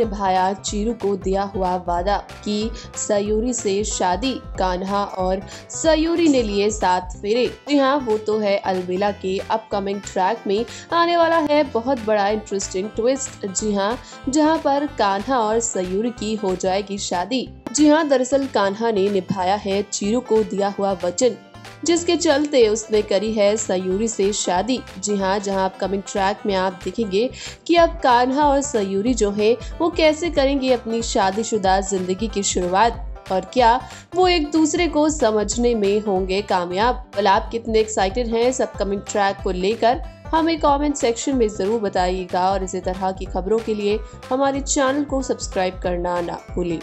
निभाया, चीरू को दिया हुआ वादा की सयूरी से शादी, कान्हा और सयूरी ने लिए सात फेरे। जी हाँ वो तो है अलबेला के अपकमिंग ट्रैक में आने वाला है। बहुत बड़ा इंटरेस्टिंग ट्विस्ट जी हाँ जहाँ पर कान्हा और सयूरी की हो जाएगी शादी। जी हाँ दरअसल कान्हा ने निभाया है चीरू को दिया हुआ वचन। जिसके चलते उसने करी है सयूरी से शादी। जी हाँ जहाँ अपकमिंग ट्रैक में आप देखेंगे कि अब कान्हा और सयूरी जो है, वो कैसे करेंगे अपनी शादीशुदा ज़िंदगी की शुरुआत? और क्या वो एक दूसरे को समझने में होंगे कामयाब? कल आप कितने एक्साइटेड हैं इस अपकमिंग ट्रैक को लेकर? हमें कमेंट सेक्शन में ज़रूर बताइएगा और इसी तरह की खबरों के लिए हमारे चैनल को सब्सक्राइब करना ना भूलें।